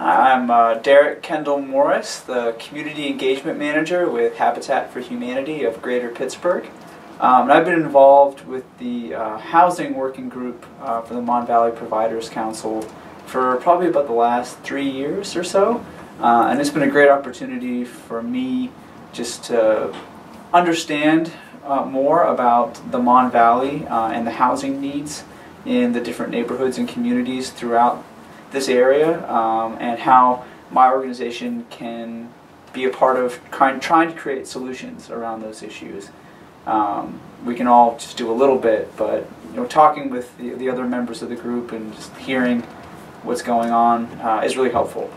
I'm uh, Derek Kendall Morris, the Community Engagement Manager with Habitat for Humanity of Greater Pittsburgh. Um, and I've been involved with the uh, housing working group uh, for the Mon Valley Providers Council for probably about the last three years or so. Uh, and it's been a great opportunity for me just to understand uh, more about the Mon Valley uh, and the housing needs in the different neighborhoods and communities throughout this area um, and how my organization can be a part of trying, trying to create solutions around those issues. Um, we can all just do a little bit, but you know, talking with the, the other members of the group and just hearing what's going on uh, is really helpful.